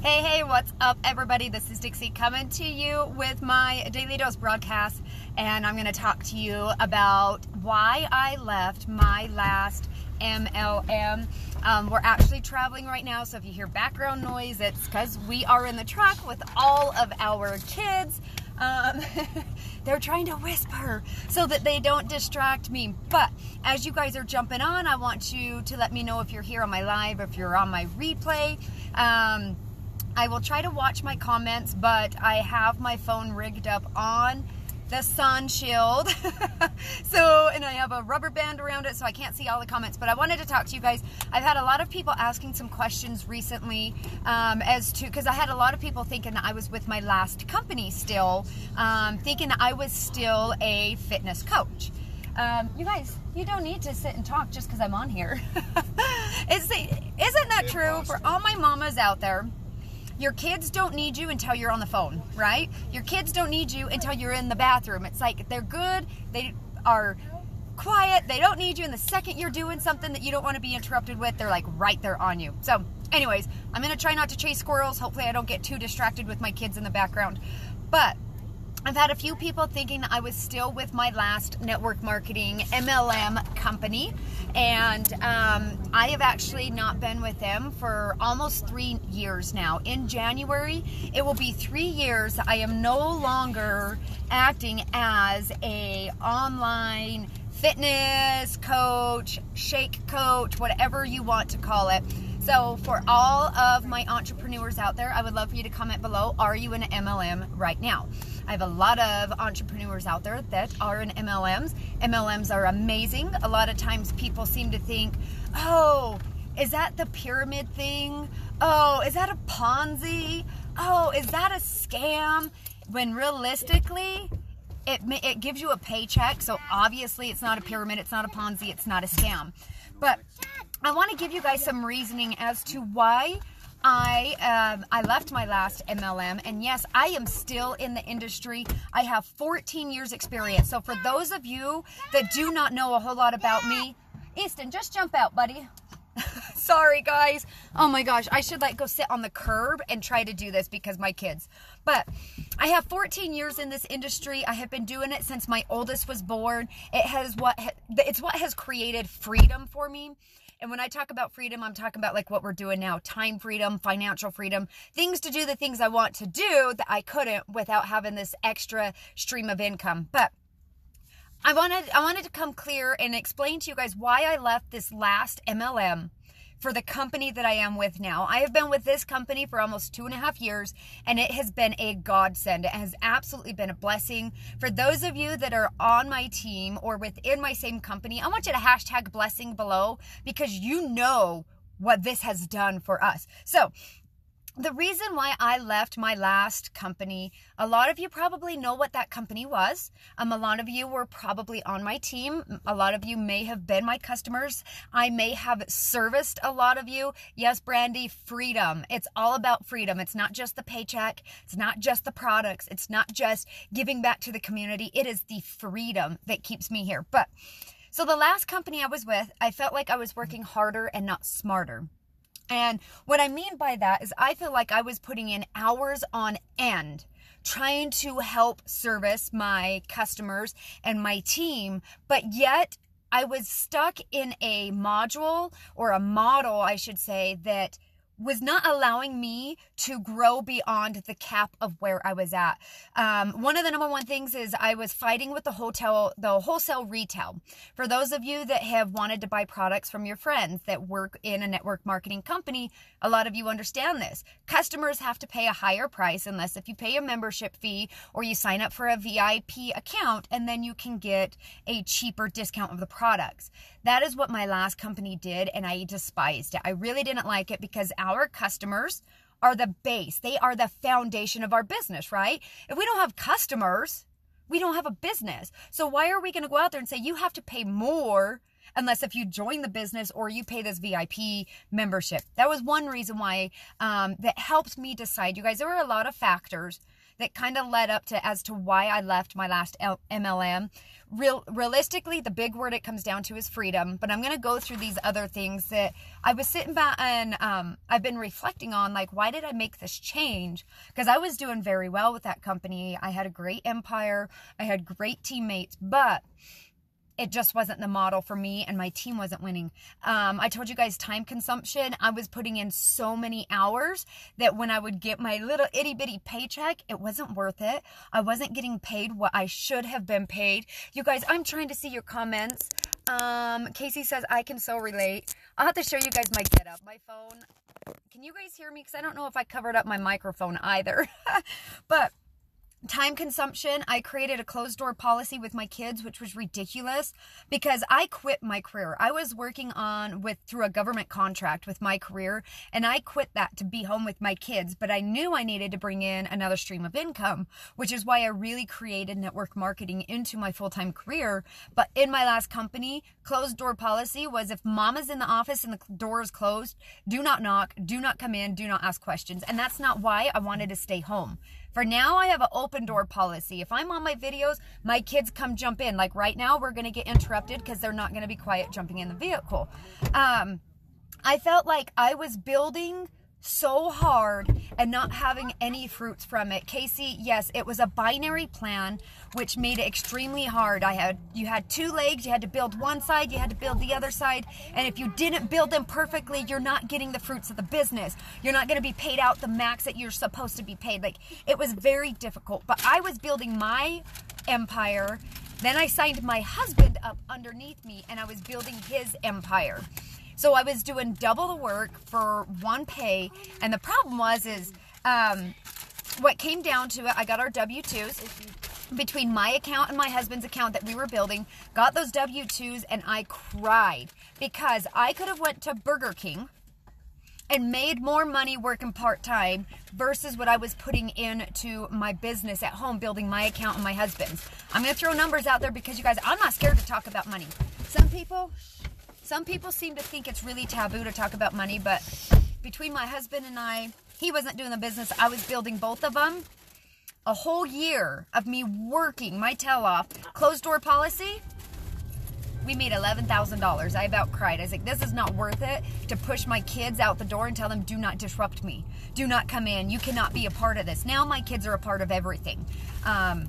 Hey, hey, what's up, everybody? This is Dixie coming to you with my Daily Dose broadcast, and I'm going to talk to you about why I left my last MLM. Um, we're actually traveling right now, so if you hear background noise, it's because we are in the truck with all of our kids. Um, they're trying to whisper so that they don't distract me. But as you guys are jumping on, I want you to let me know if you're here on my live, if you're on my replay. Um, I will try to watch my comments, but I have my phone rigged up on the sun shield. so, and I have a rubber band around it so I can't see all the comments. But I wanted to talk to you guys. I've had a lot of people asking some questions recently um, as to, because I had a lot of people thinking that I was with my last company still, um, thinking that I was still a fitness coach. Um, you guys, you don't need to sit and talk just because I'm on here. Is, isn't that true for all my mamas out there? Your kids don't need you until you're on the phone, right? Your kids don't need you until you're in the bathroom. It's like they're good, they are quiet, they don't need you, and the second you're doing something that you don't want to be interrupted with, they're like right there on you. So, anyways, I'm gonna try not to chase squirrels. Hopefully, I don't get too distracted with my kids in the background. But I've had a few people thinking I was still with my last network marketing MLM company, and um, I have actually not been with them for almost three years now. In January, it will be three years. I am no longer acting as a online fitness coach, shake coach, whatever you want to call it. So, for all of my entrepreneurs out there, I would love for you to comment below Are you an MLM right now? I have a lot of entrepreneurs out there that are in MLMs. MLMs are amazing. A lot of times people seem to think, oh, is that the pyramid thing? Oh, is that a Ponzi? Oh, is that a scam? When realistically, it, it gives you a paycheck. So obviously, it's not a pyramid, it's not a Ponzi, it's not a scam. But I want to give you guys some reasoning as to why I um, I left my last MLM, and yes, I am still in the industry. I have 14 years experience. So for those of you that do not know a whole lot about me, Easton, just jump out, buddy. Sorry, guys. Oh my gosh, I should like go sit on the curb and try to do this because my kids. But I have 14 years in this industry. I have been doing it since my oldest was born. It has what it's what has created freedom for me. And when I talk about freedom, I'm talking about like what we're doing now time freedom, financial freedom, things to do the things I want to do that I couldn't without having this extra stream of income. But I wanted I wanted to come clear and explain to you guys why I left this last MLM for the company that I am with now. I have been with this company for almost two and a half years, and it has been a godsend. It has absolutely been a blessing. For those of you that are on my team or within my same company, I want you to hashtag blessing below because you know what this has done for us. So, the reason why I left my last company, a lot of you probably know what that company was. Um, a lot of you were probably on my team. A lot of you may have been my customers. I may have serviced a lot of you. Yes, Brandy, freedom. It's all about freedom. It's not just the paycheck. It's not just the products. It's not just giving back to the community. It is the freedom that keeps me here. But so the last company I was with, I felt like I was working harder and not smarter. And what I mean by that is I feel like I was putting in hours on end trying to help service my customers and my team, but yet I was stuck in a module or a model, I should say, that was not allowing me to grow beyond the cap of where I was at. Um, one of the number one things is I was fighting with the hotel, the wholesale retail. For those of you that have wanted to buy products from your friends that work in a network marketing company, a lot of you understand this. Customers have to pay a higher price unless if you pay a membership fee or you sign up for a VIP account and then you can get a cheaper discount of the products. That is what my last company did and I despised it. I really didn't like it because our customers are the base. They are the foundation of our business, right? If we don't have customers, we don't have a business. So why are we going to go out there and say you have to pay more unless if you join the business or you pay this VIP membership? That was one reason why um, that helped me decide. You guys, there were a lot of factors that kind of led up to as to why I left my last MLM. Real, realistically, the big word it comes down to is freedom. But I'm going to go through these other things that I was sitting back and um, I've been reflecting on. Like, why did I make this change? Because I was doing very well with that company. I had a great empire. I had great teammates, but it just wasn't the model for me and my team wasn't winning. Um, I told you guys time consumption. I was putting in so many hours that when I would get my little itty bitty paycheck, it wasn't worth it. I wasn't getting paid what I should have been paid. You guys, I'm trying to see your comments. Um, Casey says, I can so relate. I'll have to show you guys my get up. My phone. Can you guys hear me? Because I don't know if I covered up my microphone either. but time consumption i created a closed door policy with my kids which was ridiculous because i quit my career. I was working on with through a government contract with my career and i quit that to be home with my kids but i knew i needed to bring in another stream of income which is why i really created network marketing into my full-time career. But in my last company closed door policy was if mama's in the office and the door is closed do not knock do not come in do not ask questions. And that's not why i wanted to stay home for now, I have an open door policy. If I'm on my videos, my kids come jump in. Like right now, we're going to get interrupted because they're not going to be quiet jumping in the vehicle. Um, I felt like I was building so hard and not having any fruits from it. Casey, yes, it was a binary plan which made it extremely hard. I had you had two legs, you had to build one side, you had to build the other side, and if you didn't build them perfectly, you're not getting the fruits of the business. You're not going to be paid out the max that you're supposed to be paid. Like it was very difficult, but I was building my empire. Then I signed my husband up underneath me and I was building his empire. So I was doing double the work for one pay, and the problem was is um, what came down to it. I got our W twos between my account and my husband's account that we were building. Got those W twos, and I cried because I could have went to Burger King and made more money working part time versus what I was putting into my business at home, building my account and my husband's. I'm gonna throw numbers out there because you guys, I'm not scared to talk about money. Some people, some people seem to think it's really taboo to talk about money, but between my husband and I, he wasn't doing the business. I was building both of them. A whole year of me working my tail off. Closed door policy, we made $11,000. I about cried. I was like, this is not worth it to push my kids out the door and tell them, do not disrupt me. Do not come in. You cannot be a part of this. Now my kids are a part of everything. Um,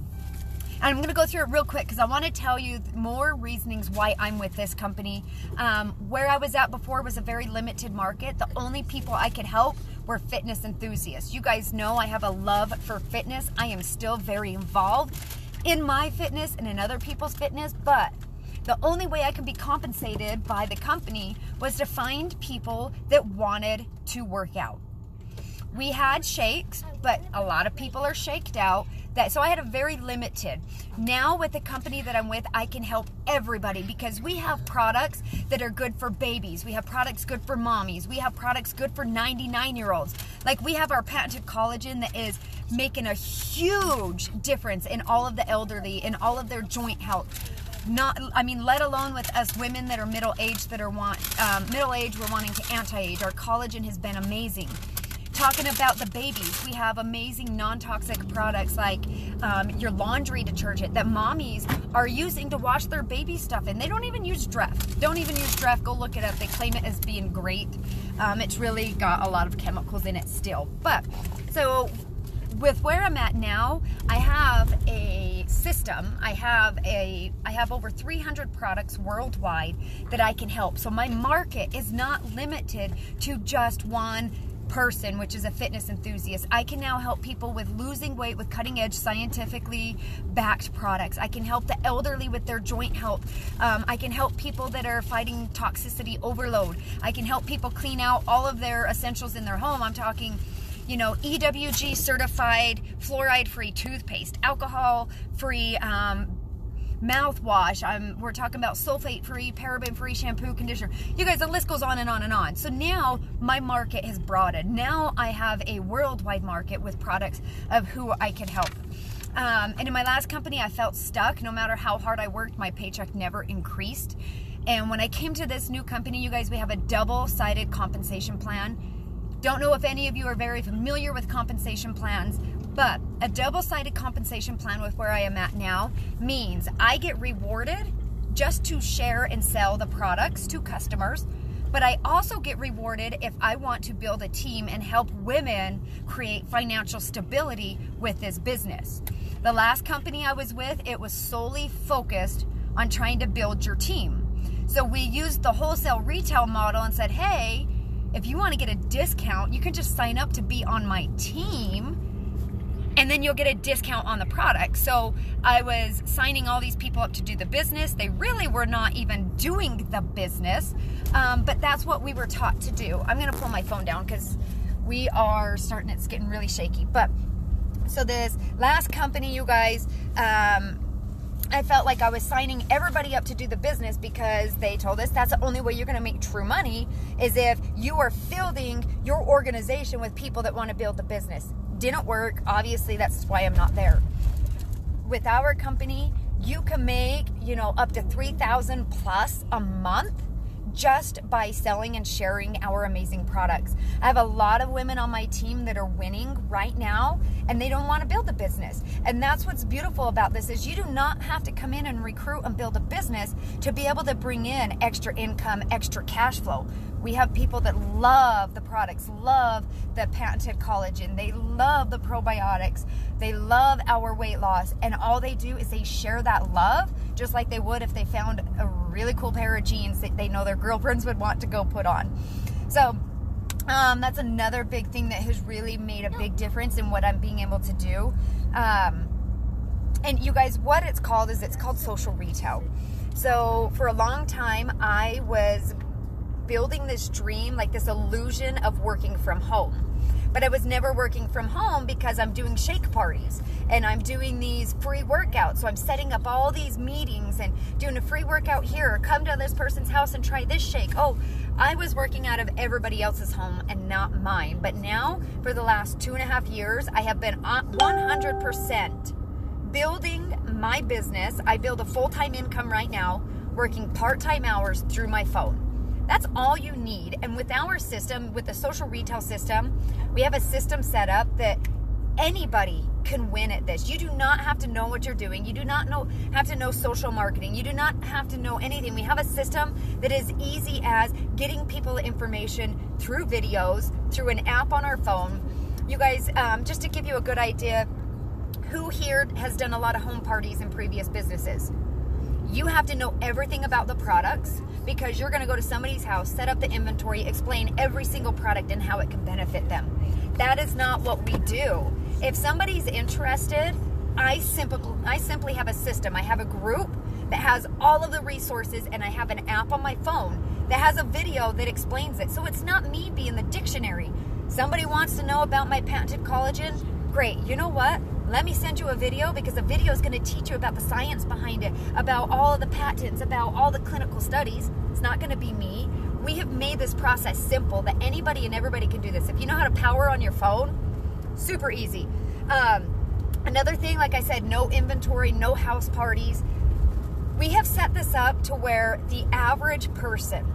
I'm going to go through it real quick because I want to tell you more reasonings why I'm with this company. Um, where I was at before was a very limited market. The only people I could help were fitness enthusiasts. You guys know I have a love for fitness. I am still very involved in my fitness and in other people's fitness, but the only way I could be compensated by the company was to find people that wanted to work out. We had shakes, but a lot of people are shaked out that so I had a very limited. Now with the company that I'm with, I can help everybody because we have products that are good for babies. We have products good for mommies. We have products good for 99 year olds. Like we have our patented collagen that is making a huge difference in all of the elderly, in all of their joint health not i mean let alone with us women that are middle aged that are want um, middle age we're wanting to anti-age our collagen has been amazing talking about the babies, we have amazing non-toxic products like um, your laundry detergent that mommies are using to wash their baby stuff in. They don't even use Dreft. Don't even use Dreft. Go look it up. They claim it as being great. Um, it's really got a lot of chemicals in it still. But so with where I'm at now, I have a system. I have a I have over 300 products worldwide that I can help. So my market is not limited to just one person, which is a fitness enthusiast, I can now help people with losing weight with cutting edge, scientifically backed products. I can help the elderly with their joint health. Um, I can help people that are fighting toxicity overload. I can help people clean out all of their essentials in their home. I'm talking you know, EWG certified fluoride free toothpaste, alcohol free um, mouthwash. I'm, we're talking about sulfate free, paraben free shampoo, conditioner. You guys, the list goes on and on and on. So now my market has broadened. Now I have a worldwide market with products of who I can help. Um, and in my last company, I felt stuck. No matter how hard I worked, my paycheck never increased. And when I came to this new company, you guys, we have a double sided compensation plan. Don't know if any of you are very familiar with compensation plans, But a double sided compensation plan with where I am at now means I get rewarded just to share and sell the products to customers. But I also get rewarded if I want to build a team and help women create financial stability with this business. The last company I was with, it was solely focused on trying to build your team. So we used the wholesale retail model and said, hey, if you want to get a discount, you can just sign up to be on my team and then you'll get a discount on the product. So I was signing all these people up to do the business. They really were not even doing the business, um, but that's what we were taught to do. I'm going to pull my phone down because we are starting, it's getting really shaky. But so this last company, you guys, um, I felt like I was signing everybody up to do the business because they told us that's the only way you're going to make true money is if you are fielding your organization with people that want to build the business. Didn't work. Obviously, that's why I'm not there. With our company, you can make, you know, up to 3000 plus a month just by selling and sharing our amazing products. I have a lot of women on my team that are winning right now and they don't want to build a business. And that's what's beautiful about this is you do not have to come in and recruit and build a business to be able to bring in extra income, extra cash flow. We have people that love the products, love the patented collagen, they love the probiotics, they love our weight loss, and all they do is they share that love just like they would if they found a really cool pair of jeans that they know their girlfriends would want to go put on. So, um, that's another big thing that has really made a big difference in what I'm being able to do. Um, and you guys, what it's called is it's called social retail. So, for a long time, I was building this dream, like this illusion of working from home. But I was never working from home because I'm doing shake parties and I'm doing these free workouts. So I'm setting up all these meetings and doing a free workout here. or Come to this person's house and try this shake. Oh, I was working out of everybody else's home and not mine. But now, for the last two and a half years, I have been 100% building my business. I build a full time income right now, working part time hours through my phone. That's all you need. And with our system, with the social retail system, we have a system set up that anybody can win at this. You do not have to know what you're doing. You do not know have to know social marketing. You do not have to know anything. We have a system that is easy as getting people information through videos, through an app on our phone. You guys, um, just to give you a good idea, who here has done a lot of home parties in previous businesses? You have to know everything about the products because you're going to go to somebody's house, set up the inventory, explain every single product and how it can benefit them. That is not what we do. If somebody's interested, I simply I simply have a system. I have a group that has all of the resources and I have an app on my phone that has a video that explains it. So it's not me being the dictionary. Somebody wants to know about my patented collagen? Great. You know what? Let me send you a video because a video is going to teach you about the science behind it, about all of the patents, about all the clinical studies. It's not going to be me. We have made this process simple that anybody and everybody can do this. If you know how to power on your phone, super easy. Um, another thing, like I said, no inventory, no house parties. We have set this up to where the average person,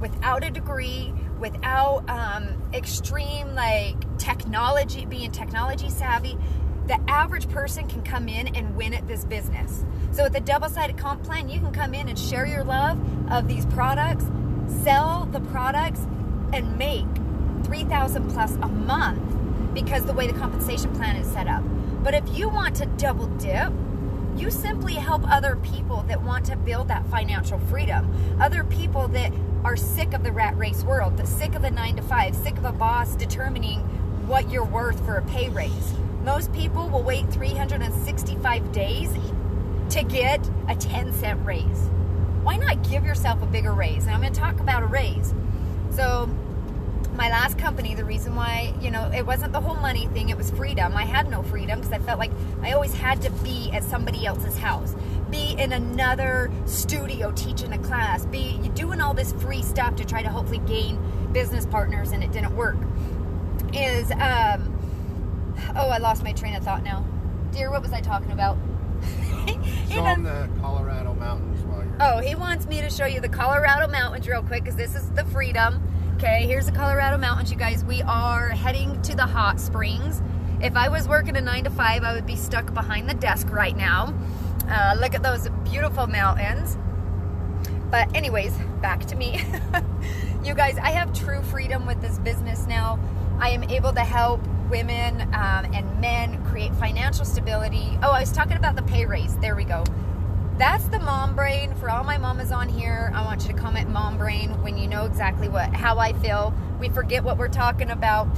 without a degree, without um, extreme like technology, being technology savvy, the average person can come in and win at this business. So with the double-sided comp plan, you can come in and share your love of these products, sell the products, and make 3000 plus a month because the way the compensation plan is set up. But if you want to double dip, you simply help other people that want to build that financial freedom. Other people that are sick of the rat race world, that sick of the nine to five, sick of a boss determining what you're worth for a pay raise. Most people will wait 365 days to get a 10 cent raise. Why not give yourself a bigger raise? And I'm going to talk about a raise. So, my last company, the reason why, you know, it wasn't the whole money thing, it was freedom. I had no freedom because I felt like I always had to be at somebody else's house, be in another studio teaching a class, be doing all this free stuff to try to hopefully gain business partners, and it didn't work. Is, um, Oh, I lost my train of thought now. Dear, what was I talking about? show him the Colorado mountains while you're. Oh, he wants me to show you the Colorado mountains real quick because this is the Freedom. Okay, here's the Colorado mountains, you guys. We are heading to the hot springs. If I was working a nine to five, I would be stuck behind the desk right now. Uh, look at those beautiful mountains. But, anyways, back to me. you guys, I have true freedom with this business now. I am able to help women um, and men create financial stability. Oh, I was talking about the pay raise. There we go. That's the mom brain. For all my mamas on here, I want you to comment mom brain when you know exactly what how I feel. We forget what we're talking about.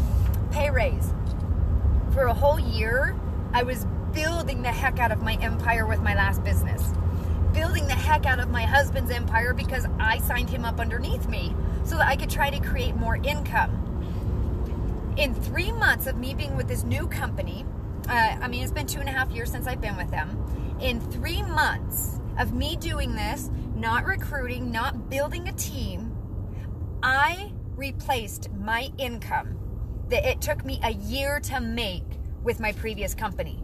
Pay raise. For a whole year, I was building the heck out of my empire with my last business. Building the heck out of my husband's empire because I signed him up underneath me so that I could try to create more income in three months of me being with this new company, uh, I mean, it's been two and a half years since I've been with them. In three months of me doing this, not recruiting, not building a team, I replaced my income that it took me a year to make with my previous company.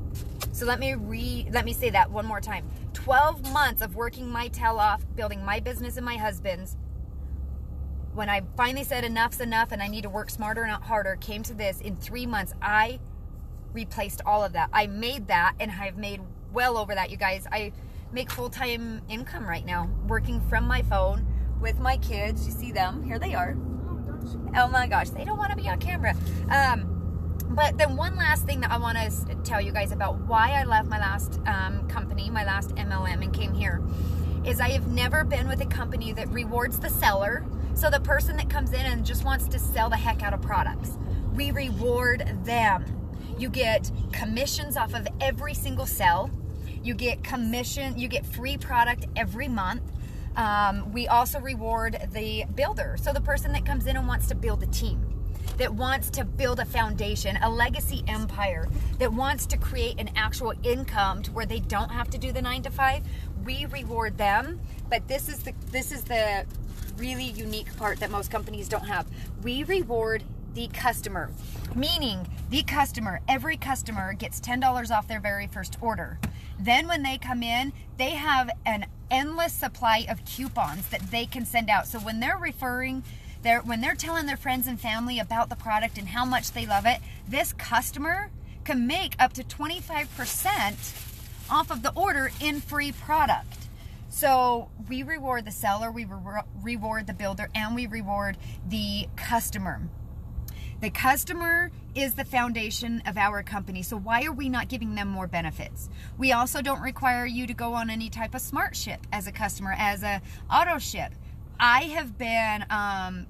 So let me re let me say that one more time. 12 months of working my tail off, building my business and my husband's when I finally said enough's enough and I need to work smarter, not harder, came to this in three months, I replaced all of that. I made that and I've made well over that, you guys. I make full time income right now, working from my phone with my kids. You see them? Here they are. Oh my gosh, they don't want to be on camera. Um, but then one last thing that I want to tell you guys about why I left my last um, company, my last MLM, and came here is I have never been with a company that rewards the seller so the person that comes in and just wants to sell the heck out of products, we reward them. You get commissions off of every single sell. You get commission, you get free product every month. Um, we also reward the builder. So the person that comes in and wants to build a team, that wants to build a foundation, a legacy empire, that wants to create an actual income to where they don't have to do the nine to five, we reward them. But this is the this is the really unique part that most companies don't have. We reward the customer, meaning the customer, every customer gets $10 off their very first order. Then when they come in, they have an endless supply of coupons that they can send out. So when they're referring, they're, when they're telling their friends and family about the product and how much they love it, this customer can make up to 25% off of the order in free product. So we reward the seller, we re- reward the builder, and we reward the customer. The customer is the foundation of our company. So why are we not giving them more benefits? We also don't require you to go on any type of smart ship as a customer, as a auto ship. I have been um,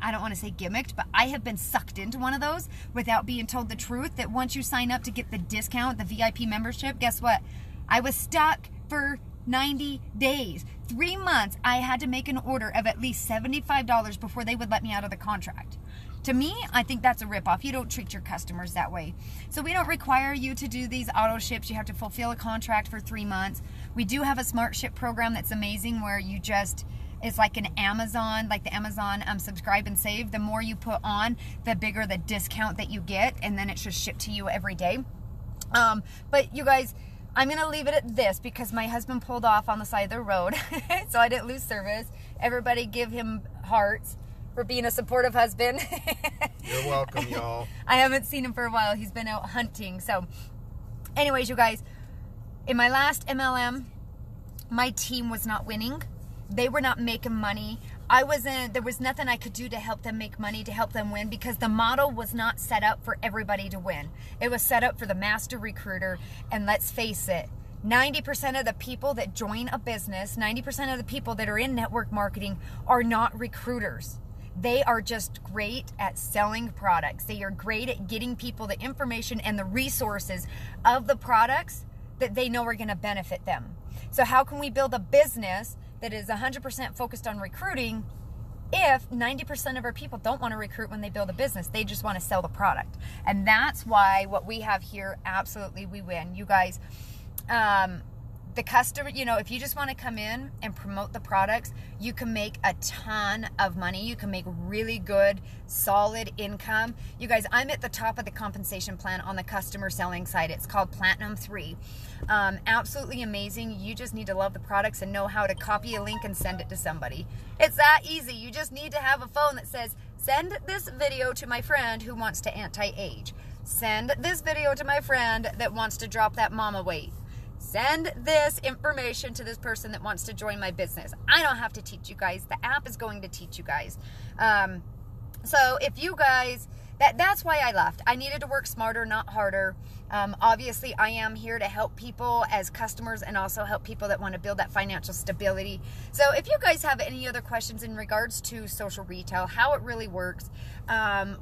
I don't want to say gimmicked, but I have been sucked into one of those without being told the truth that once you sign up to get the discount, the VIP membership, guess what? I was stuck for 90 days. Three months, I had to make an order of at least $75 before they would let me out of the contract. To me, I think that's a ripoff. You don't treat your customers that way. So we don't require you to do these auto ships. You have to fulfill a contract for three months. We do have a smart ship program that's amazing where you just it's like an Amazon, like the Amazon um, subscribe and save. The more you put on, the bigger the discount that you get, and then it's just shipped to you every day. Um, but you guys, I'm going to leave it at this because my husband pulled off on the side of the road, so I didn't lose service. Everybody give him hearts for being a supportive husband. You're welcome, y'all. I haven't seen him for a while. He's been out hunting. So, anyways, you guys, in my last MLM, my team was not winning. They were not making money. I wasn't, there was nothing I could do to help them make money, to help them win, because the model was not set up for everybody to win. It was set up for the master recruiter. And let's face it, 90% of the people that join a business, 90% of the people that are in network marketing are not recruiters. They are just great at selling products. They are great at getting people the information and the resources of the products that they know are going to benefit them. So, how can we build a business that is 100% focused on recruiting if 90% of our people don't want to recruit when they build a business they just want to sell the product. And that's why what we have here absolutely we win. You guys um, the customer, you know, if you just want to come in and promote the products, you can make a ton of money. You can make really good, solid income. You guys, I'm at the top of the compensation plan on the customer selling side. It's called Platinum 3. Um, absolutely amazing. You just need to love the products and know how to copy a link and send it to somebody. It's that easy. You just need to have a phone that says, send this video to my friend who wants to anti age Send this video to my friend that wants to drop that mama weight. Send this information to this person that wants to join my business. I don't have to teach you guys. The app is going to teach you guys. Um, so if you guys that that's why I left. I needed to work smarter, not harder. Um, obviously, I am here to help people as customers and also help people that want to build that financial stability. So, if you guys have any other questions in regards to social retail, how it really works, um,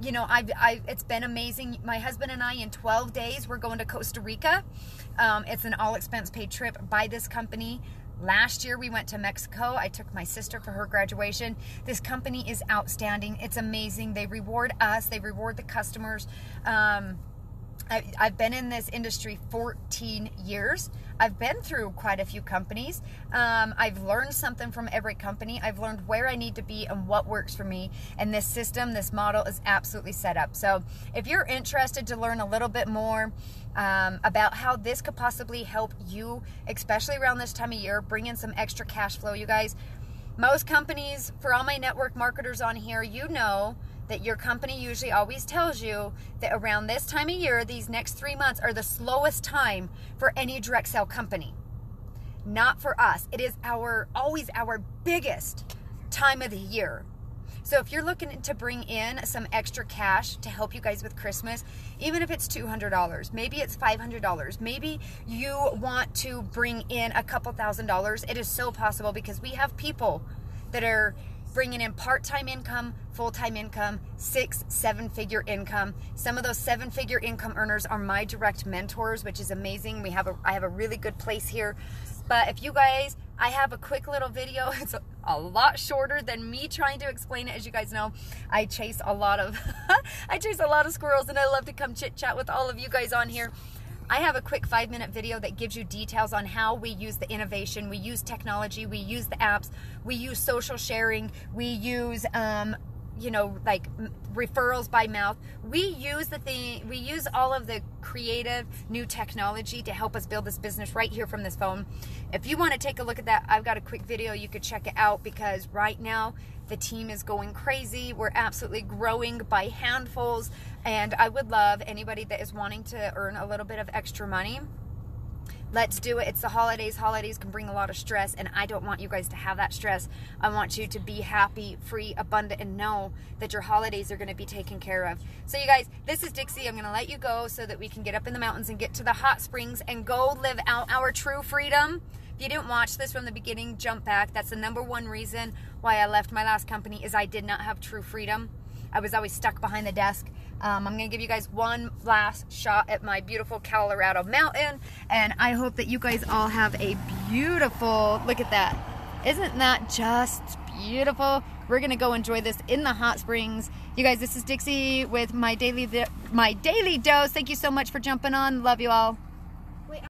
you know, I've, I've, it's been amazing. My husband and I, in 12 days, we're going to Costa Rica. Um, it's an all expense paid trip by this company. Last year we went to Mexico. I took my sister for her graduation. This company is outstanding. It's amazing. They reward us. They reward the customers. Um, I, have been in this industry 14 years. I've been through quite a few companies. Um, I've learned something from every company. I've learned where I need to be and what works for me. And this system, this model is absolutely set up. So if you're interested to learn a little bit more um, about how this could possibly help you, especially around this time of year, bring in some extra cash flow, you guys. Most companies, for all my network marketers on here, you know that your company usually always tells you that around this time of year, these next three months are the slowest time for any direct sale company. Not for us. It is our always our biggest time of the year. So if you're looking to bring in some extra cash to help you guys with Christmas, even if it's $200, maybe it's $500, maybe you want to bring in a couple thousand dollars, it is so possible because we have people that are bringing in part-time income, full-time income, six, seven-figure income. Some of those seven-figure income earners are my direct mentors, which is amazing. We have a I have a really good place here. But if you guys, I have a quick little video. It's a, a lot shorter than me trying to explain it. As you guys know, I chase a lot of I chase a lot of squirrels and I love to come chit chat with all of you guys on here. I have a quick five minute video that gives you details on how we use the innovation, we use technology, we use the apps, we use social sharing, we use um, you know like referrals by mouth. We use the thing we use all of the creative new technology to help us build this business right here from this phone. If you want to take a look at that i've got a quick video you could check it out because right now the team is going crazy. We're absolutely growing by handfuls and i would love anybody that is wanting to earn a little bit of extra money Let's do it. It's the holidays. Holidays can bring a lot of stress, and I don't want you guys to have that stress. I want you to be happy, free, abundant, and know that your holidays are going to be taken care of. So, you guys, this is Dixie. I'm going to let you go so that we can get up in the mountains and get to the hot springs and go live out our true freedom. If you didn't watch this from the beginning, jump back. That's the number one reason why I left my last company is I did not have true freedom. I was always stuck behind the desk. Um, I'm going to give you guys one last shot at my beautiful Colorado mountain. And I hope that you guys all have a beautiful, look at that. Isn't that just beautiful? We're going to go enjoy this in the hot springs. You guys, this is Dixie with my daily, my daily dose. Thank you so much for jumping on. Love you all.